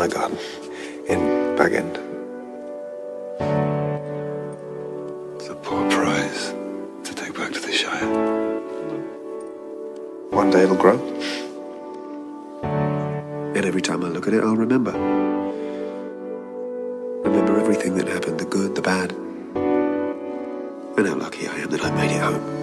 My garden in Bag End. It's a poor prize to take back to the Shire. One day it'll grow. And every time I look at it, I'll remember. Remember everything that happened the good, the bad. And how lucky I am that I made it home.